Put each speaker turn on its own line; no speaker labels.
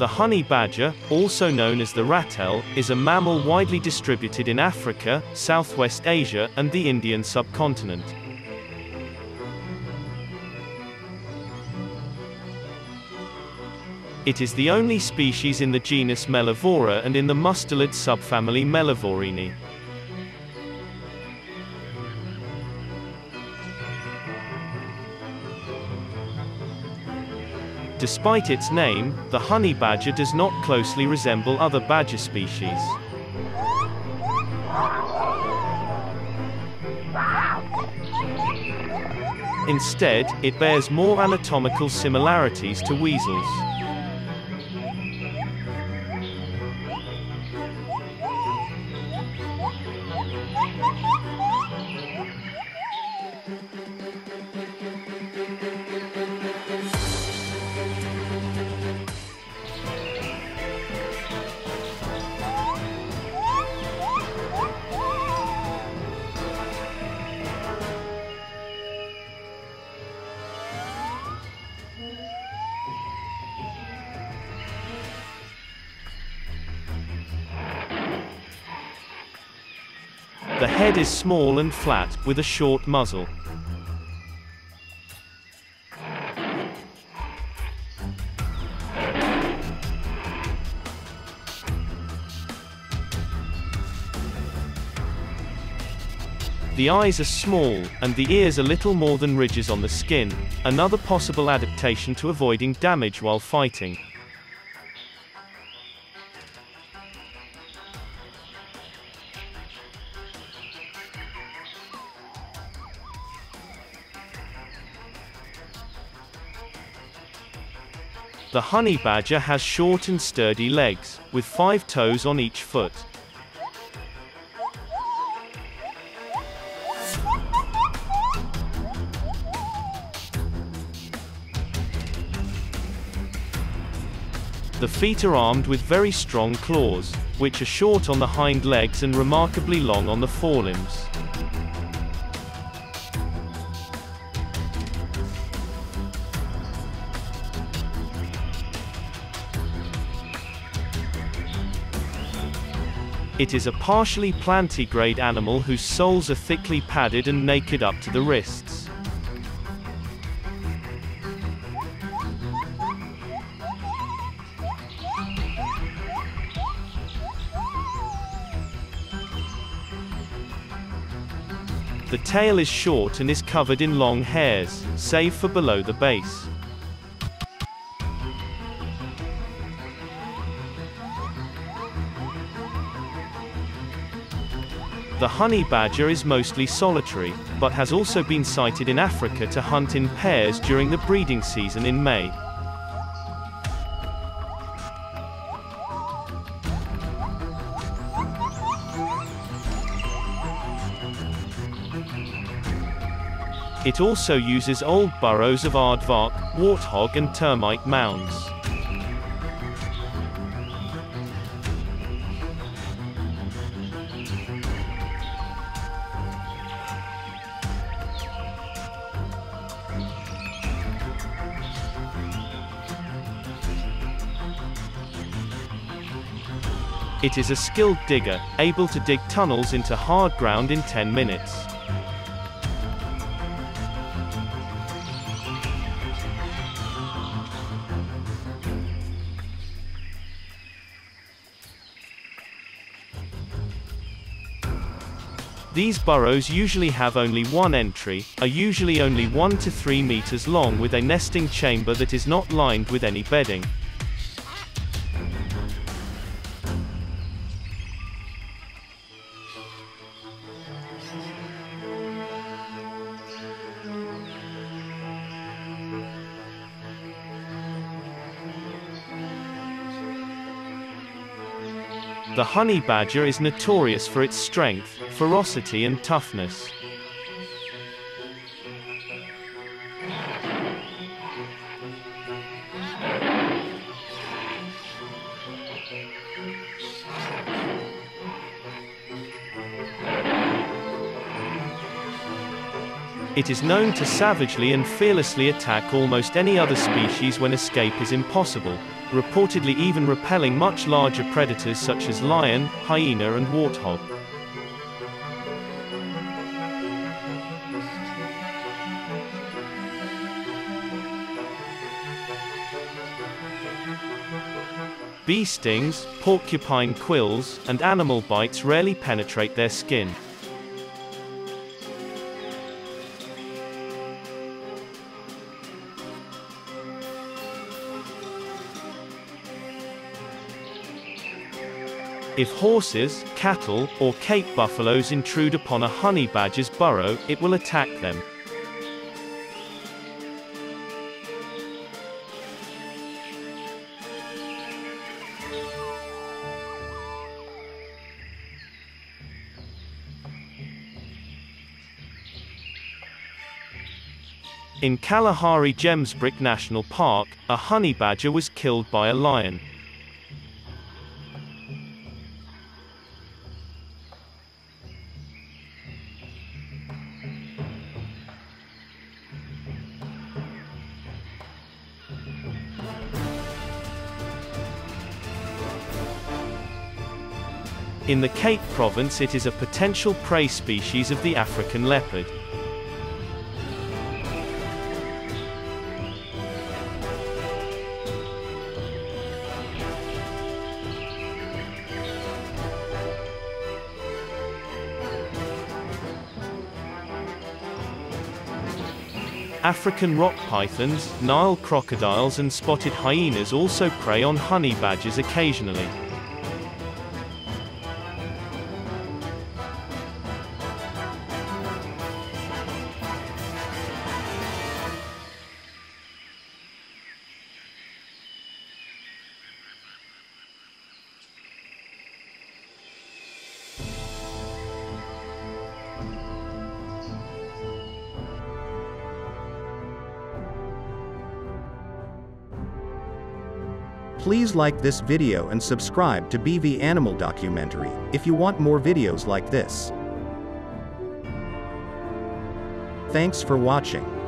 The honey badger, also known as the ratel, is a mammal widely distributed in Africa, Southwest Asia, and the Indian subcontinent. It is the only species in the genus Mellivora and in the mustelid subfamily Mellivorini. Despite its name, the honey badger does not closely resemble other badger species. Instead, it bears more anatomical similarities to weasels. The head is small and flat, with a short muzzle. The eyes are small, and the ears a little more than ridges on the skin, another possible adaptation to avoiding damage while fighting. The honey badger has short and sturdy legs, with five toes on each foot. The feet are armed with very strong claws, which are short on the hind legs and remarkably long on the forelimbs. It is a partially plantigrade animal whose soles are thickly padded and naked up to the wrists. The tail is short and is covered in long hairs, save for below the base. The honey badger is mostly solitary, but has also been sighted in Africa to hunt in pairs during the breeding season in May. It also uses old burrows of aardvark, warthog and termite mounds. It is a skilled digger, able to dig tunnels into hard ground in 10 minutes. These burrows usually have only one entry, are usually only 1 to 3 meters long with a nesting chamber that is not lined with any bedding. The honey badger is notorious for its strength, ferocity and toughness. It is known to savagely and fearlessly attack almost any other species when escape is impossible, reportedly even repelling much larger predators such as lion, hyena and warthog. Bee stings, porcupine quills, and animal bites rarely penetrate their skin. If horses, cattle, or Cape buffaloes intrude upon a honey badger's burrow, it will attack them. In Kalahari Gemsbok National Park, a honey badger was killed by a lion. In the Cape Province it is a potential prey species of the African leopard. African rock pythons, Nile crocodiles and spotted hyenas also prey on honey badgers occasionally.
Please like this video and subscribe to BV Animal Documentary if you want more videos like this. Thanks for watching.